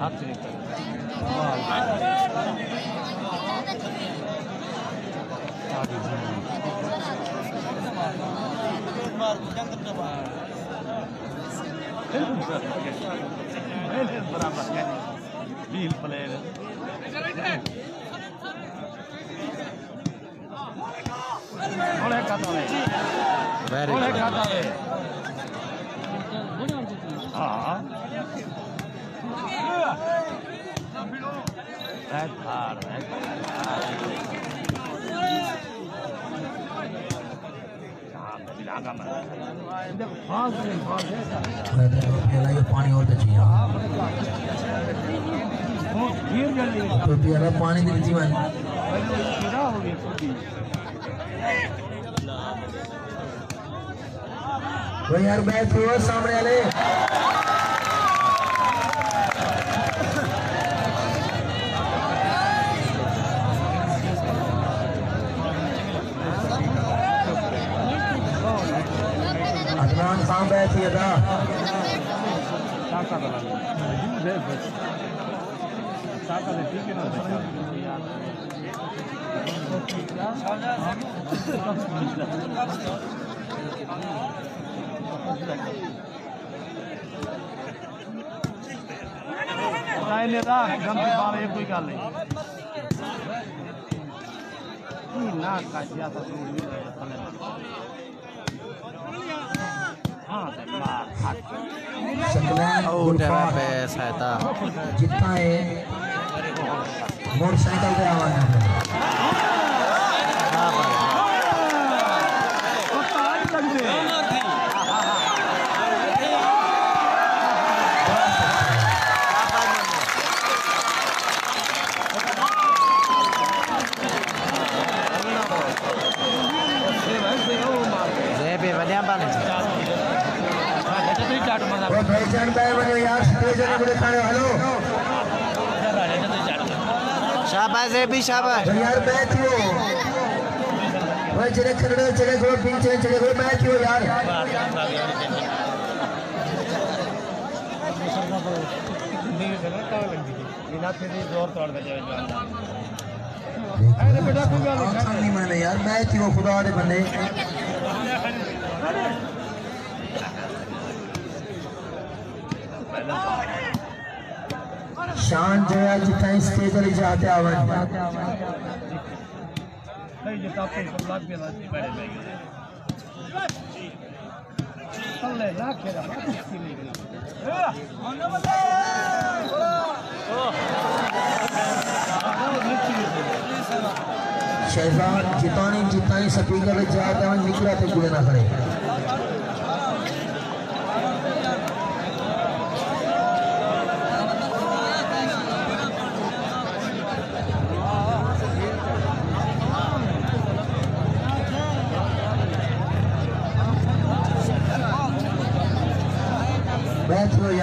हाथ से बराबर deal player Oleh kata oleh. Very Oleh good kata oleh. हाँ पानी और चाहिए पानी दी जीवन यार हुआ सामने वाले। Adnan Khan बैठी अदा। नेता गम के बारे कोई गल नहीं। ना काजिया सहायता जितना है मोटरसाइकिल पे आवाज़ पहचान पाए बने यार स्टेज ने बोले खाने हेलो शाबाश। जेबी शाबाश तो यार बैठ हो वो चले खड़े चले गो पीछे चले गो बैठ हो यार आसान नहीं माने यार बैठ हो खुदा बंदे शान जया जिताई स्टेज पर जाते आवन नहीं जिता पे सब लाख भी लाख बड़े बैग चले लाख के रहा किसी नहीं शहजाद जितानी जिताई स्पीकर जाते आवन निकला तो गुले ना खड़े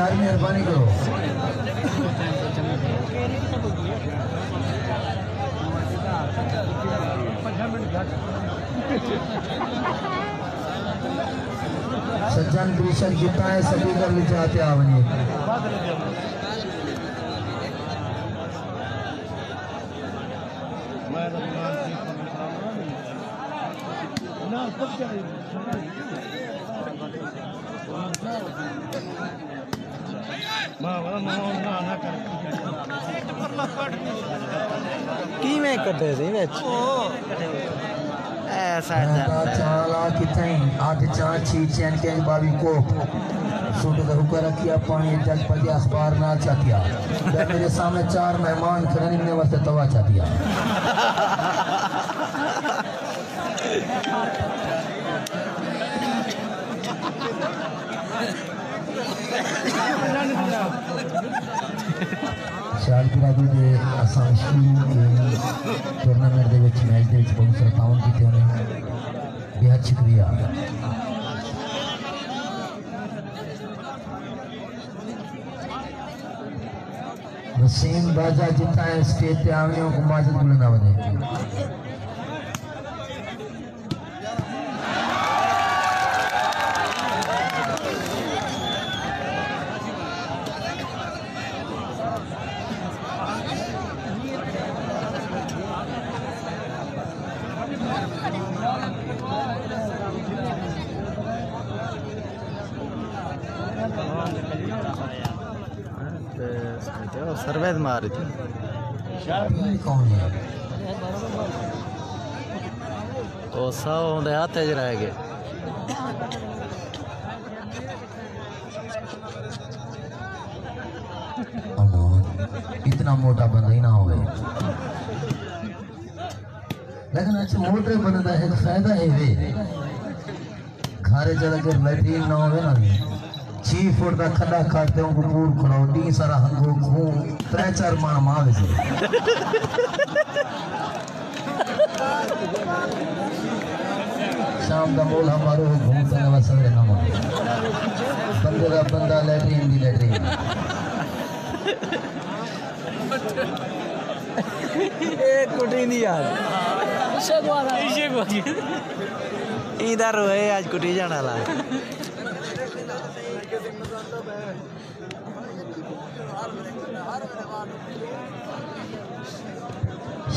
यार मेहरबानी करो। सज्जन कृष्ण जितना है सभी कर जाते आवनी ਮਾਂ ਵਾਲਾ ਮਾਂ ਨਾ ਨਾ ਕਰ किवें कटे सी विच ऐसा चलता चाला कितने आठ चार छी चैन के बाबी को सूट का हुक्का रखिया पानी जग पर दिया अखबार ना चातिया फिर मेरे सामने चार मेहमान खड़े इनने वास्ते तवा चातिया ਲਾਲਪੁਰਾ ਦੀ ਤੇ ਅਸਾਂਸ਼ੀ ਟੂਰਨਾਮੈਂਟ ਦੇ ਵਿੱਚ ਮੈਚ ਦੇ ਵਿੱਚ ਬਹੁਤ ਸਾਰਾ ਪਾਉਣ ਕੀਤੇ ਉਹਨੇ बेहद शुक्रिया वसीम बाजा जितना है स्टेज पे आवे को माजद बुलंदा बने ਉਹ ਸਭ ਉਹਦੇ ਹੱਥ 'ਚ ਰਹਿ ਗਏ अल्लाह, इतना मोटा बंदा ही ना हो गए लेकिन अच्छा मोटे बंदे का एक फायदा है वे घरे चल के लैट्रीन ना होवे ना छी फुट का खड्डा काटते हो कुकुर खड़ो डी सारा हंगो घूम त्रै चार मार मावे से शाम का मोल हमारो घूमते ना सवेरे ना मारे। बंदे का बंदा लैट्रीन दी लैट्रीन एक कुटी नहीं यार। इधर हुए आज कुटी जाना ला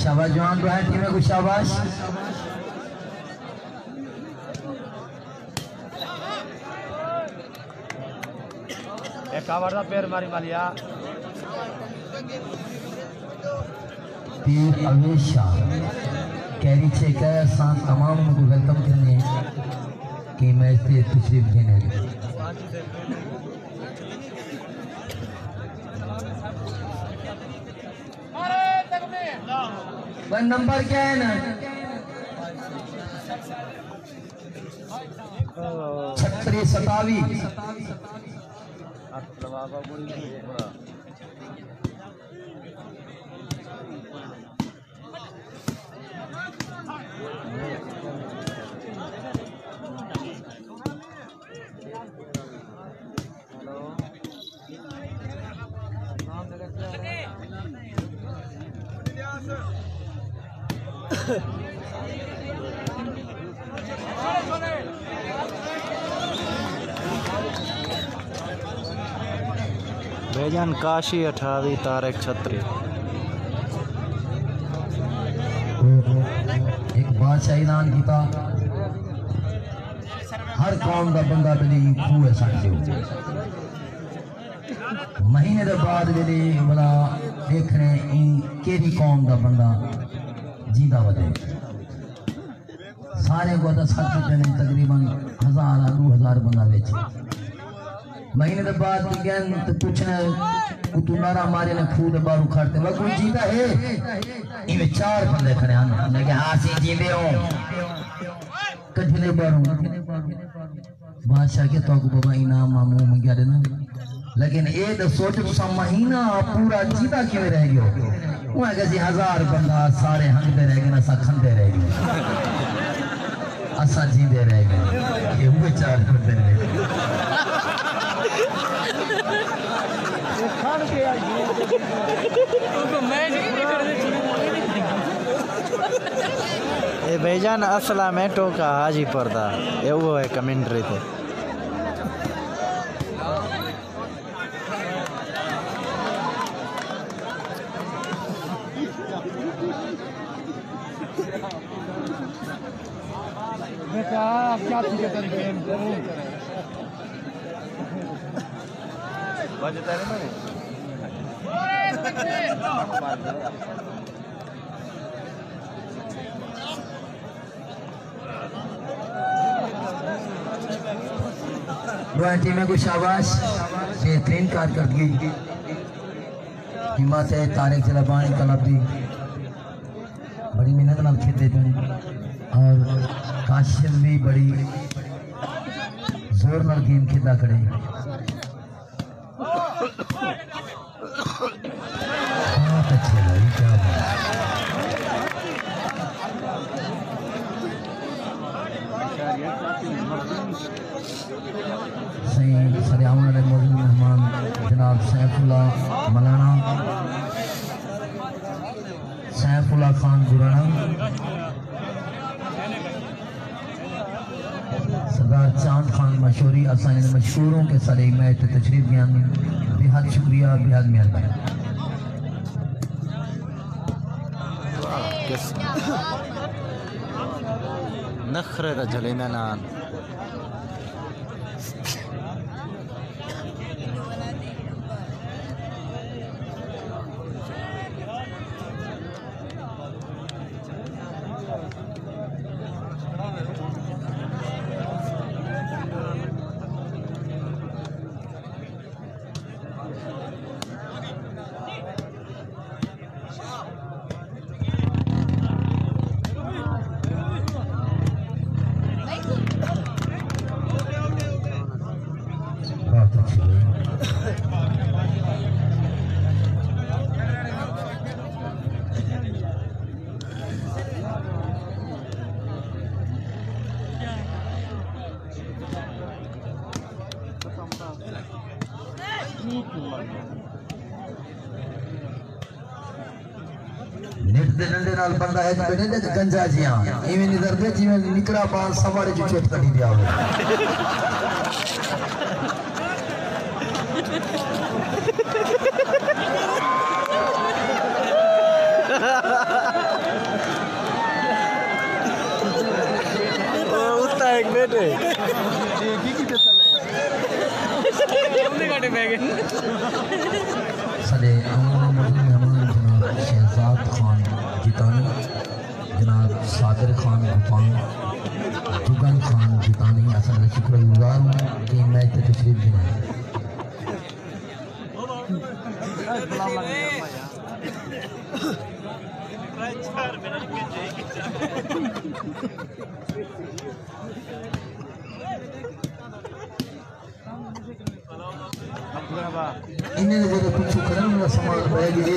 शाबाश जवान तो है टीम को शाबाश? कावड़ा पैर मारी मालिया पीर अवेश शाह कैरी चेकर सां तमामु मूंखे वेलकम कंदी की मैच ते तशरीफ़ ॾियनि ॿ नंबर क्या है ना छत्तीस सतावी आप भेजन काशी अठावी तारक छत्री एक बादशाह ऐलान किया। हर कौम का बंदा पहले खूह है साढ़े महीने के बाद मेरे बड़ा देखने इन केरी कौम का बंदा जींदा वधे सारे को तो सठ तकरीबन हज़ार दो हज़ार बंदा बेचे महीने के बाद विज्ञान तो पूछना वो तू नारा मारे ने खूद बारू खड़ते। वह कोई जीता है? इनमें चार बंदे खड़े हैं। मैं कहा हाँ सी जीते हो। कठिने बारू। बादशाह के तो बाबा इनाम मामू में क्या देना लेकिन ये तो तुसा महीना पूरा जीता क्यों रह गयो? वो है कि हज़ार बंदा सारे हंगते रह गए ना सा खंदे रह गए। असा जीते रह गए। ये वो चार बंदे रह गए। भेजन असला में टोका हाजीपुर था ये वो है कमेंट्री थे बेटा आप क्या है मैंने ड्राइंग टीम को शाबाश बेहतरीन कारकर्दगी हिम्मत है तारिक जलाबानी क्लब बड़ी मेहनत नाल खेलते पे और काशिफ भी बड़ी ज़ोर नाल गेम खेलता खड़े बहुत अच्छे भाई क्या बात सही मलाना। सैफुल्ला खान गुराना। सरदार चाँद खान मशहूरी असाइन मशहूरों के सारे मैच तशरीफ़ बयान बेहद शुक्रिया बेहद मेहरबानी। नखरे का जलेंदा नान। नाल बंदा है बैठे ते गंजा जियाँ इवें निदर दे जिवें निकड़ा पान सवारे जो चोट कटी दिया हो गया बा इन्हें जरा कुछ करन मेरा सामान बैग ले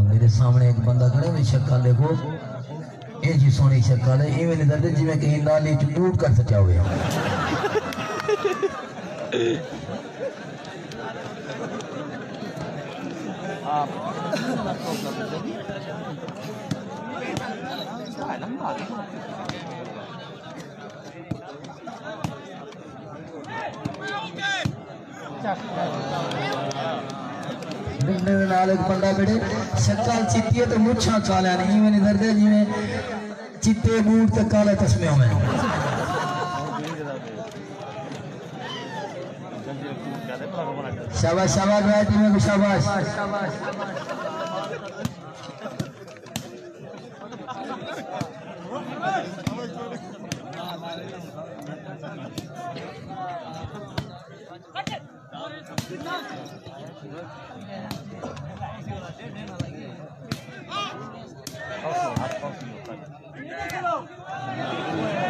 मेरे सामने एक बंदा खड़े हुए शक्ल देखो। ये जी सोनी शक्ल है इवें दर्द जिवें कहीं नाली च टूट कर सकिया हुए आप हाय लंबा डंडे में नाल एक बंदा खड़े शक्ल चित्ती है तो काला नहीं इवें नहीं दर्द जिवें चिट्टे बूट ते काले तस्मे में शाबाश शाबाश भाई टीम को शाबाश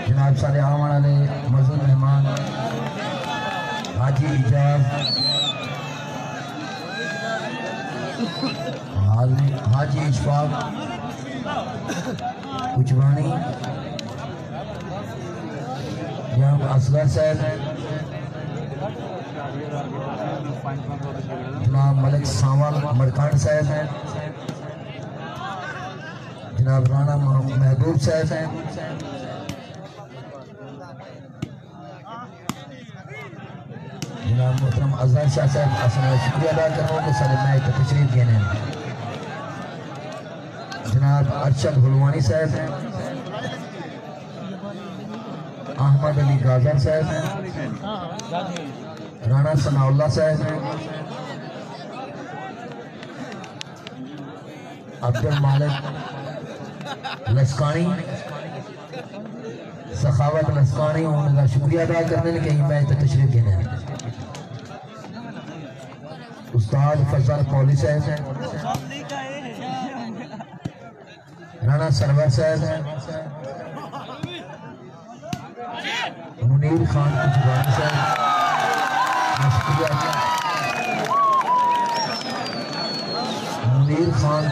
जनाब सारे आने वाले मजूर मेहमान हाजी इजाज हाजी इशफाक कुचवानी जनाब असगर साहब जनाब मलिक सावल मरकान साहब जनाब राणा महबूब साहब जनाब मोहतरम अजहर शाह साहब शुक्रिया अदा कर हूँ कि सारे तशरीफ़ देने हैं जनाब अरशद हुलवानी साहब, अहमद अली गाजर साहब, राणा सनाउल्ला साहब, अब्दुल मालिक लस्कानी, सखावत लस्कानी उनका शुक्रिया अदा करने कहीं पर तशरीफ़ देने हैं उस्ताद फजल पौली साहब राणा सरवर साहब मुनीर खान कुचवानी साहब। मैं शुक्रिया मुनीर खान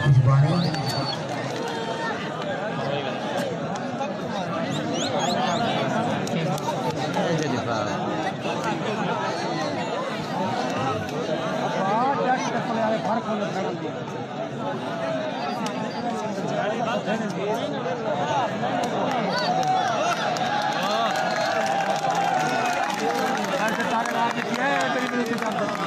Thank you.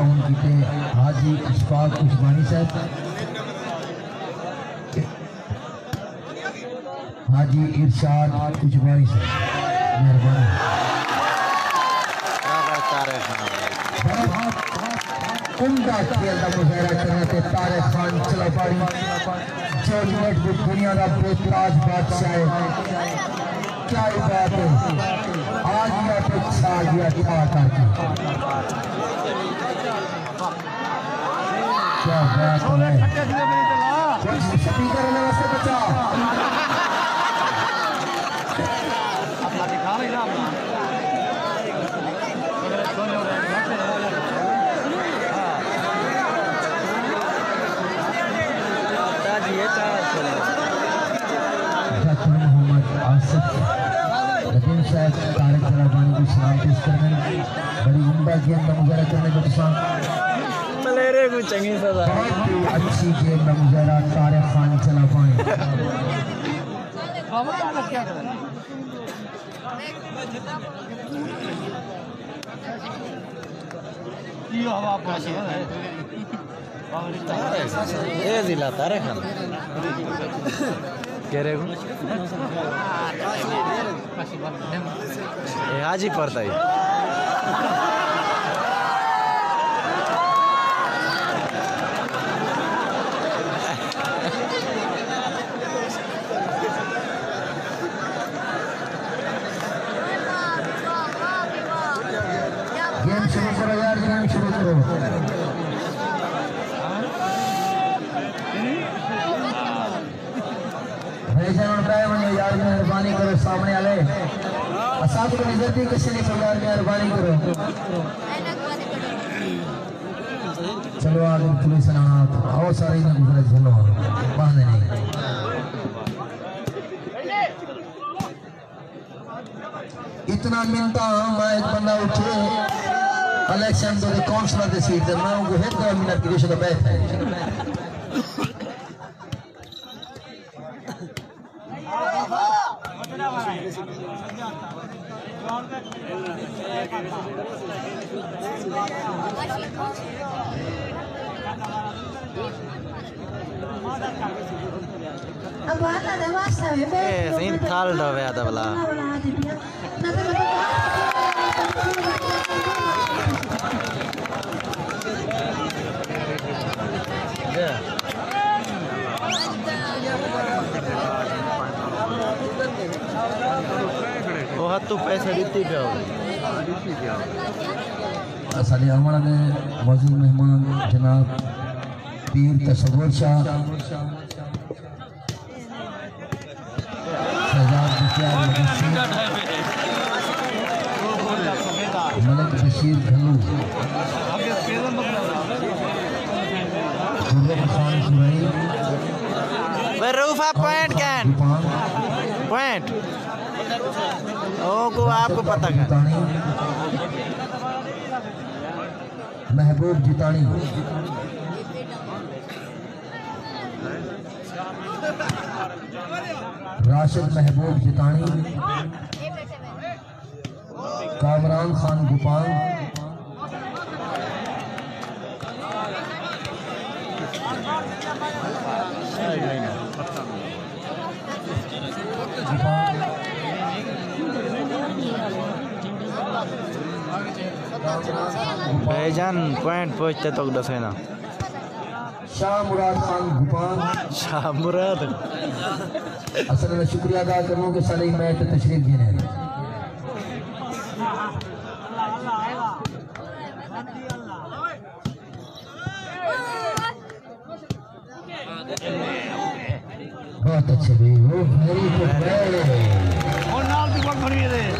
ताउन कीते हाजी इशफाक उस्मानी साहब। हाजी इरशाद उस्मानी साहब। मेहरबानी। उमदा खेल का मुजाहरा करने ते तारे खान चलापाड़ी। जॉर्ज नेटवुड दुनिया का बेताज बादशाह है। क्या ही। बात है आज छा गया करके क्या बात है। स्पीकर वाले वास्ते बचा अपना दिखा रही ना अपना सोने डॉक्टर मोहम्मद आसिफ। रहीम साहब तारक रबानी को सलाम पेश करने। बड़ी उम्दा का मुजाहरा करने को पसंद। मलेरे को चंगी सजा अच्छी गेम का तारक खान चला पाए खबर का क्या करें ये हवा पास है। ये जिला तारे खान कह रहे हो ये पड़ता है। करो यार गेम शुरू करो यार मेहरबानी करो सामने वाले असाद को नज़र किसी ने करो यार मेहरबानी करो चलो आगे पुलिस नाथ आओ सारे गुजरे चलो बांधे नहीं इतना मिलता मैं एक बंदा उठे। इलेक्शन तो काउंसलर की सीट ते मैं उनको एक मिनट की रिश्वत बैठ है Eh, sin taldo veate bla. Yeah. पैसे दिती पे असांजे हमारा में मौजूद मेहमान जनाब पीर तसव्वुर शाह। मलक बशीर खान सुरई वे रूफा पॉइंट कैन दुपान पॉइंट ओ को आपको पता कर। महबूब जितानी। राशिद महबूब जितानी। कामरान खान गोपाल। भाईजान पॉइंट पहुँचते तो दस है ना। शाह मुराद खान गुपान शाह मुराद। असल में शुक्रिया अदा करूँ कि सारी मैं तो तशरीफ़ हैं। बहुत अच्छे भाई वो वेरी गुड वेरी और नाल दी बहुत बड़ी है।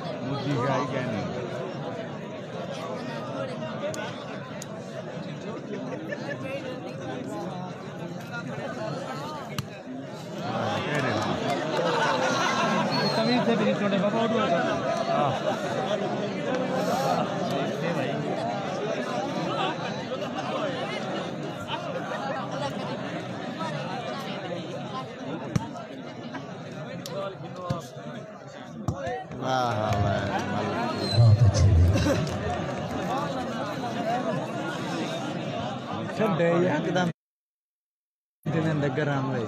मुझी गाय कहने तमीज से भी छोटे बाबा उठो हाँ। అంటే ఎంత దాని తినేది దగ్గర అన్నది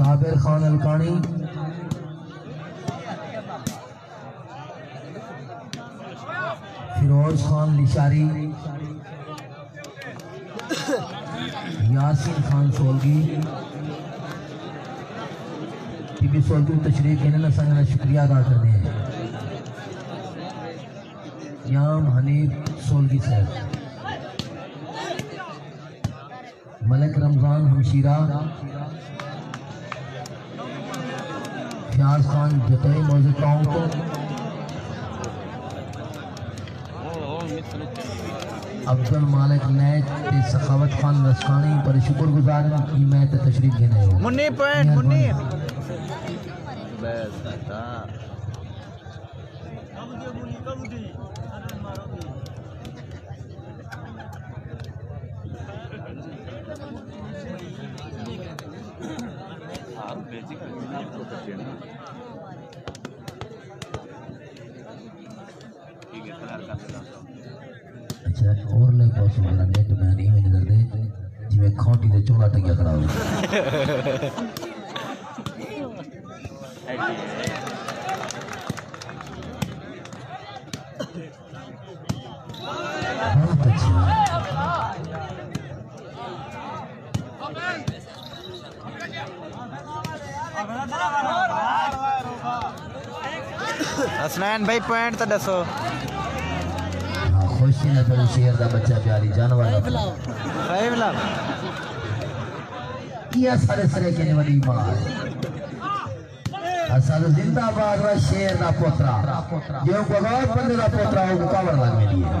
साबिर खान अलकानी फिरोज खान लिशारी यासिन खान सोलगी। बीबी सोलगी तशरीफ़ ना संग शुक्रिया अदा करते हैं। याम हनीफ सोलगी साहब। मलिक रमज़ान हमशीरा। फयाज खान जतई मौजूद को अब्दुल मालिक ते सखावत खान रसकानी पर शुक्रगुजार हैं कि मैं तशरीफ़ हूँ। मुन्नी पॉइंट मुन्नी मेहरबानी। बस बेटा अच्छा और ਮੇਰਾ ਨੇ ਕਿ ਮੈਂ ਨਹੀਂ ਮੈਨੂੰ ਦੱਸਦੇ ਜਿਵੇਂ ਖੌਂਟੀ ਦੇ ਚੋਲਾ ਟੰਗਿਆ ਖੜਾ ਹੋ बहुत अच्छा हसनैन भाई पॉइंट तो दसो फिर शेर का बच्चा प्यारी जानवर का फाइव किया सारे सरे के वाली मार। असल जिंदाबाद वा शेर दा पोतरा। जो बगैर बंदे दा पोतरा हो कवर लग मिली है।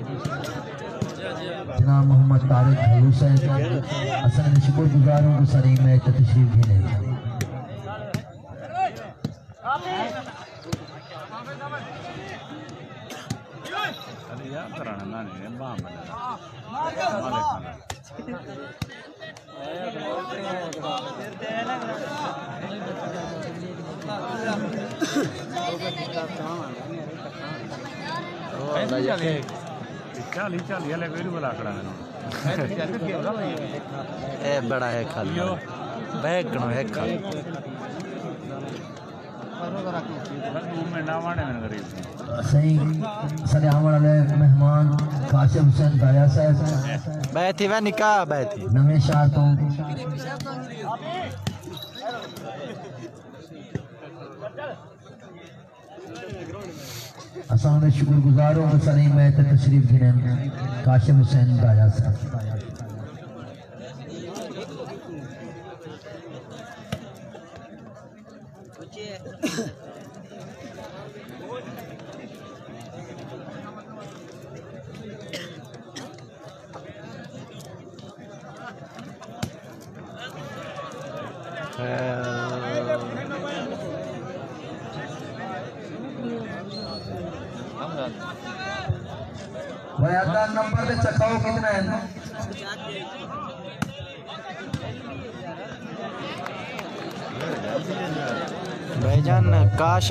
जनाब मोहम्मद तारिक हुसैन है असन शुक्र गुजार हूँ सारी तशरीफ़ ना नहीं चाली चाली वाले कोई बुला करा मैंने ए बड़ा है खाली। बैगणो है खाली। वाले मेहमान काशिफ हुसैन दाया साहब। बैठी वह निकाह बैठी। नवे शहर तो। असां शुक्रगुजार हूँ सारी मैच तशरीफ़ गिनन काशिम हुसैन दाया साहब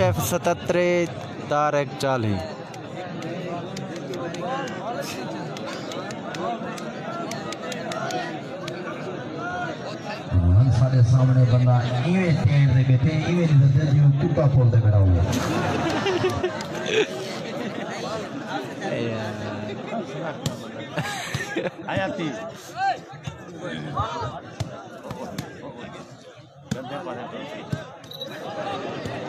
काशफ सतत्रे तारक चाली हम सारे सामने बंदा इवें टेंड दे बैठे इवें नहीं लगदा जिवें कुत्ता खोल दे खड़ा हुआ आयाती गंदे पासे वाली जारिया वो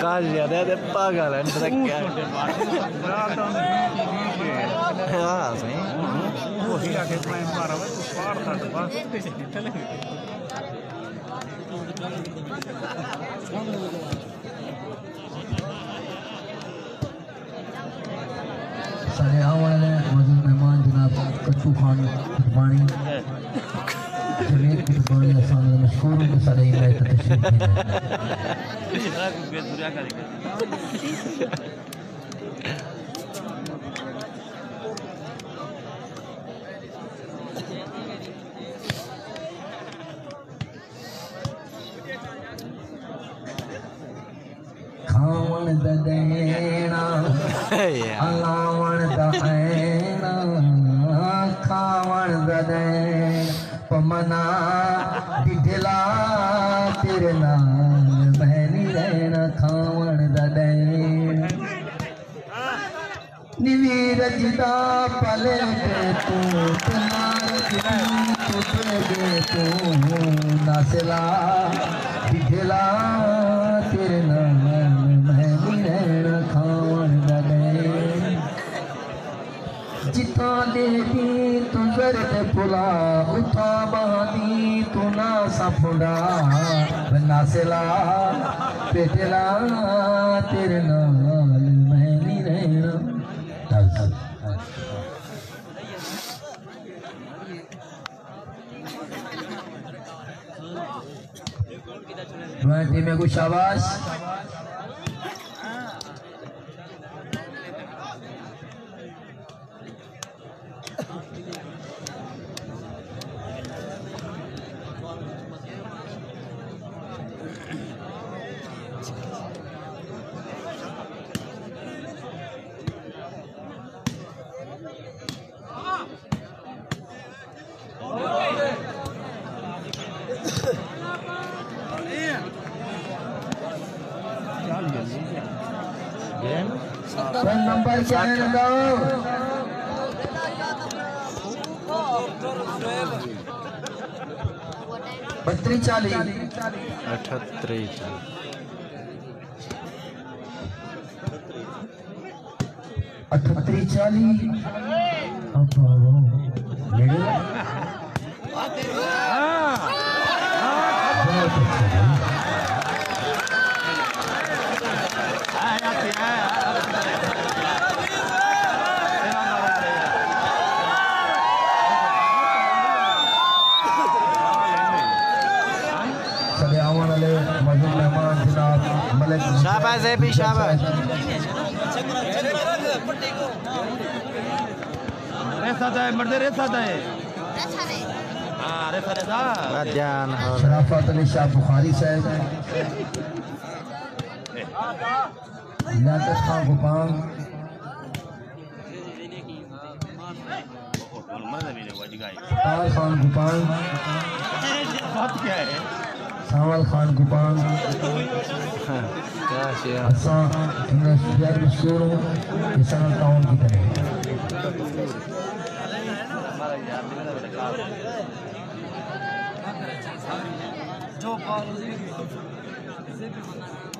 काश याद है पागल है क्या हाँ सही सारे आने वाले, मौजूद मेहमान जनाब कच्चू खान कुतबानी जमीर कुतबानी असान मशहूर हूँ कि सारे मैच निवीर जिदा पले तू तुझे तू नासला डिढला तेरे बहनी खावण द देना जिता देवी तू जरद पुला उठा बहादी तू ना सफुड़ा। नासला पेटला तेरे नाल ट्वेंटी में कुछ शाबाश वन नंबर क्या है लगाओ बत्तीस चालीस। अठहत्तर अठहत्तर चालीस से भी शाबाश। रेसा जाए मर्दे रेसा जाए। हाँ ध्यान हो। शराफत अली शाह बुखारी साहब। लियाकत खान गुपांग खान गुपांग बात क्या है? सावल खान गोपाल। मशहूर हूँ किसान टाउन की तरह। यहाँ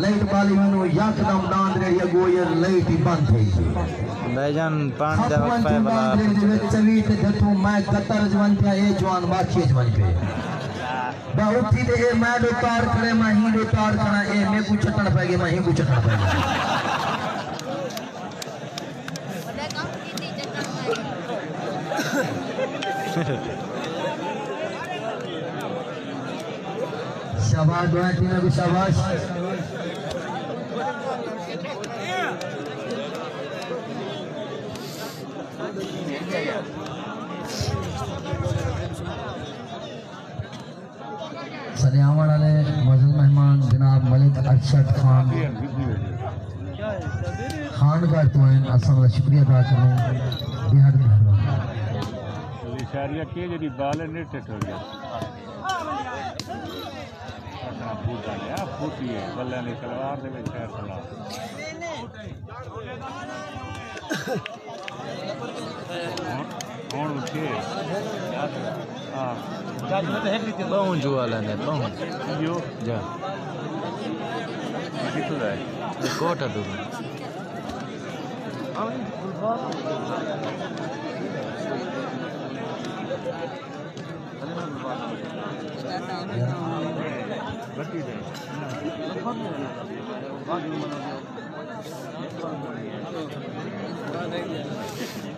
લાઈટ બાલી મનો યકદમ દાંદ રેડી ગોયર લાઈટ બંધ થઈ ગઈ ભાઈજાન પાણ દે વખત વાલા ચવી તે જતો મેં કતર જવાન થયા એ જવાન બાકી જવાન પે બા ઉઠી તે એ મેં દો તાર કરે માં હી દો તાર કરા એ મે કુ ચટણ પે ગઈ માં હી કુ ચટણ પે ગઈ शाबाश दुआ तीनों की शाबाश सरियावण वाले मौजूद मेहमान जनाब मलिक अरशद खान खान का तो है असल शुक्रिया अदा करूँ बेहद मेहरबान इशारिया के जरी बाल ने? टेट हो गया अपना फूटा लिया फूटी है बल्ले ने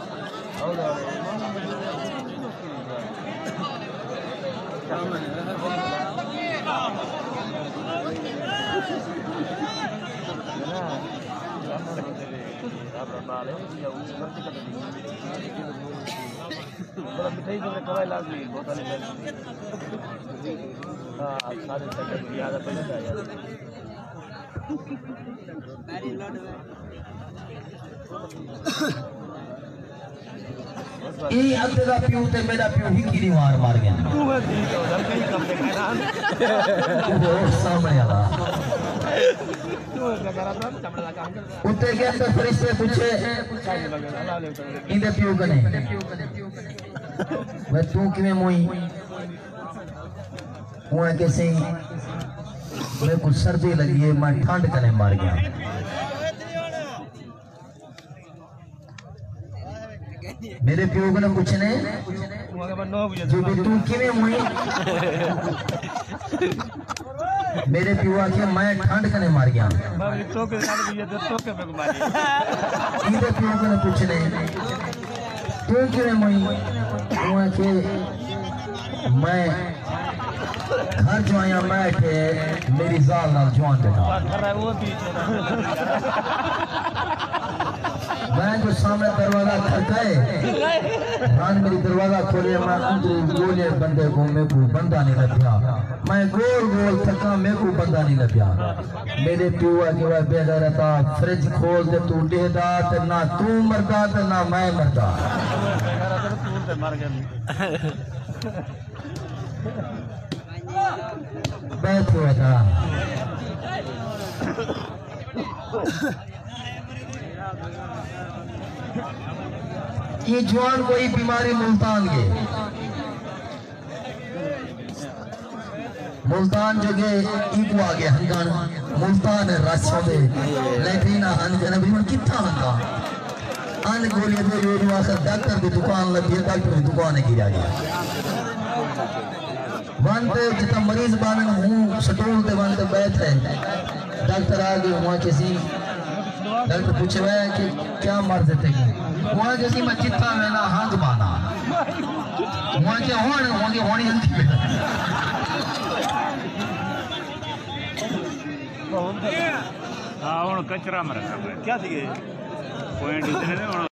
मिठाई जो कवाई लाजमी बहुत सारे हाँ सारे सेकंड याद पहले था यार ਇਹ ਅੱਧੇ ਦਾ ਪਿਓ ਤੇ ਮੇਰਾ ਪਿਓ ਹੀ ਕੀ ਮਾਰ ਮਾਰ ਗਿਆ तू है ठीक है उधर कहीं कम देखा ना ਉਹ ਸਾਹਮਣੇ ਵਾਲਾ तू क्या करा था चमड़ा का काम कर ਉੱਤੇ ਗਿਆ ਤੇ ਫਰਿਸ਼ਤੇ ਪੁੱਛੇ अल्लाह ले उतर ਇਹਦੇ ਪਿਓ ਕਨੇ ਵੇ ਤੂੰ ਕਿਵੇਂ ਮੋਈ ਉਹ ਹੈ ਕਿ ਸਹੀ ਮੇਰੇ को सर्दी लगी है मैं ठंड कने मर गया मेरे प्यो को ना पूछने जो कि तू कि मुई। मेरे प्यो आखे मैं ठंड कने मार गया। तो के तो के मार मेरे प्यो को ना पूछने तू कि मुई। तू आखे मैं घर जो आया, मैं के मेरी जाल नाल जवान बेटा जो सामने दरवाज़ा खड़काए रान मेरी दरवाज़ा खोले, मैं अंदर गोले बंदे को मेरे को बंदा नहीं लभ्या। मैं गोल गोल थका, मेरे को बंदा नहीं लभ्या। मेरे प्यूआ के वह बेगैरता फ्रिज खोल दे, तू डेदा ते ना तू मरदा ते ना मैं मरदा। बैठ था ये जवान कोई बीमारी मुल्तान के। मुल्तान जगह इको आ गया, हंगान। मुल्तान राशों दे लेकिन हन भी मन कितना हंगा अन गोली दे रोज आखिर डॉक्टर की दुकान लगी है, डॉक्टर की दुकान है गिरा गया। वन पे जितना मरीज़ बाने हूँ स्टूल ते वन ते बैठे डॉक्टर आ गए, वहाँ किसी डॉक्टर पूछे हुआ है कि क्या मर्ज थे वहाँ जैसी मैं मस्जिद में ना हाथ माना। वहाँ के होने वहाँ के होने हंग हाँ। कचरा मर क्या थी पॉइंट इतने